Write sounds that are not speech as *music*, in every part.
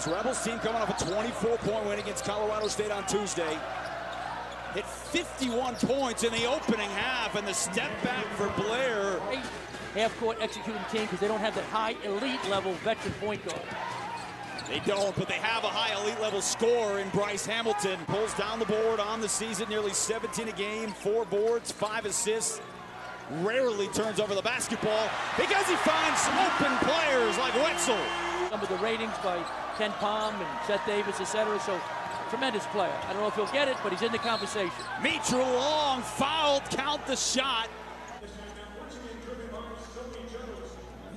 This Rebels team coming off a 24-point win against Colorado State on Tuesday. Hit 51 points in the opening half, and the step back for Blair. Half-court executing team because they don't have that high elite level veteran point guard. They don't, but they have a high elite level scorer in Bryce Hamilton. Pulls down the board on the season, nearly 17 a game, four boards, five assists. Rarely turns over the basketball because he finds open players like Wetzell. Some of the ratings by KenPom and Seth Davis, etc. So tremendous player. I don't know if he'll get it, but he's in the conversation. Mitrou-Long fouled, count the shot.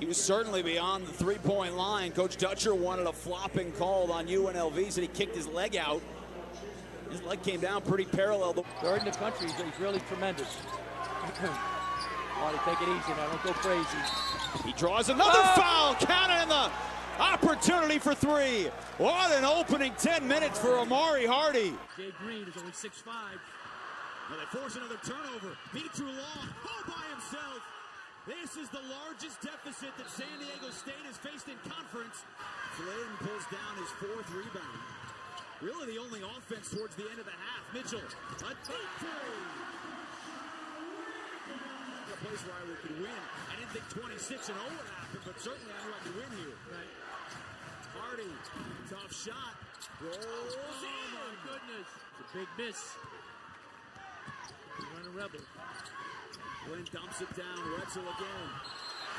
He was certainly beyond the three-point line. Coach Dutcher wanted a flopping call on UNLV, said he kicked his leg out. His leg came down pretty parallel. Third in the country, he's really tremendous. *clears throat* Want to take it easy now, don't go crazy. He draws another oh! foul, counted in the opportunity for three. What an opening 10 minutes for Amauri Hardy. Jay Green is only 6'5". Now they force another turnover. Mitrou-Long all by himself. This is the largest deficit that San Diego State has faced in conference. Flynn pulls down his fourth rebound. Really the only offense towards the end of the half. Mitchell, a deep three. Place where I could win. I didn't think 26 and 0 would happen, but certainly I knew I could win here. Right. Hardy, tough shot. Rolls. Oh my goodness. It's a big miss. Run a rebel. Flynn dumps it down. Wetzell again.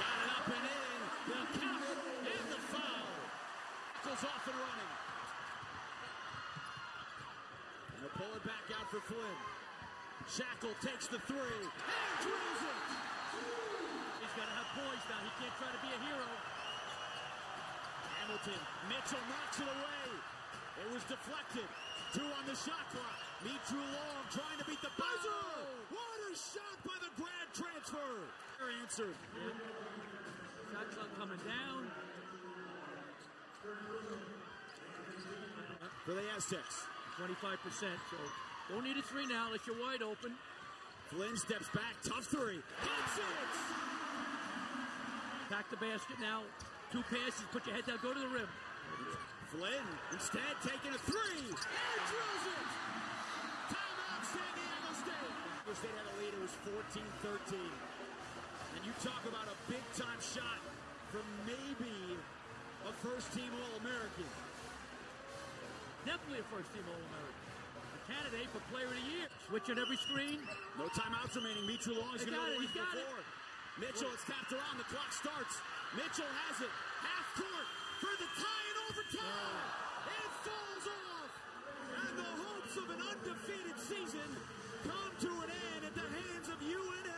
Got it up and in. The count and the foul. Goes off and running. And they'll pull it back out for Flynn. Schakel takes the three and drills it. He's got to have poise now. He can't try to be a hero. Hamilton. Mitchell knocks it away. It was deflected. Two on the shot clock. Mitrou-Long trying to beat the buzzer. Oh. What a shot by the grad transfer. Answered. Shot clock coming down. For the Aztecs. 25%. So don't need a three now unless you're wide open. Flynn steps back. Tough three. Hits it. Pack the basket now. Two passes. Put your head down. Go to the rim. Flynn instead taking a three and drills it. Timeout San Diego State. State had a lead. It was 14-13. And you talk about a big-time shot from maybe a first-team All-American. Definitely a first-team All-American. A candidate for Player of the Year. Switching every screen. No timeouts remaining. Mitrou-Long is going to go one for four. Mitchell, it's tapped around. The clock starts. Mitchell has it. Half court for the tie in overtime. It falls off. And the hopes of an undefeated season come to an end at the hands of UNLV.